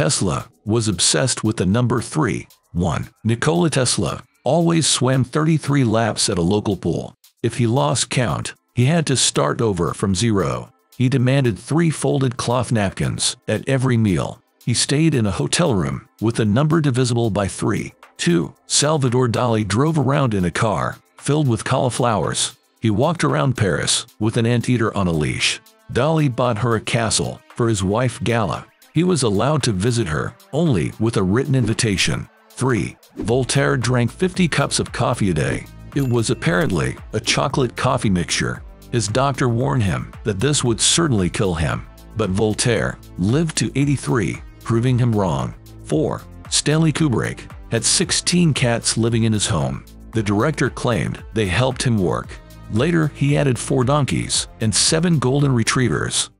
Tesla was obsessed with the number 3. 1. Nikola Tesla always swam 33 laps at a local pool. If he lost count, he had to start over from zero. He demanded three folded cloth napkins at every meal. He stayed in a hotel room with a number divisible by 3. 2. Salvador Dali drove around in a car filled with cauliflowers. He walked around Paris with an anteater on a leash. Dali bought her a castle for his wife Gala. He was allowed to visit her only with a written invitation. 3. Voltaire drank 50 cups of coffee a day. It was apparently a chocolate coffee mixture. His doctor warned him that this would certainly kill him. But Voltaire lived to 83, proving him wrong. 4. Stanley Kubrick had 16 cats living in his home. The director claimed they helped him work. Later, he added four donkeys and seven golden retrievers.